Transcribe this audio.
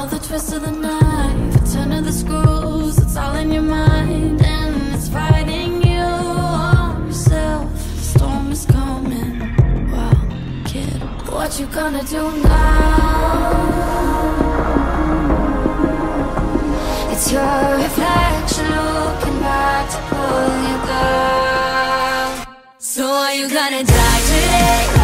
another twist of the knife, a turn of the screws, it's all in your mind, and it's fighting you on yourself. The storm is coming, wow, kid, what you gonna do now? So are you gonna die today?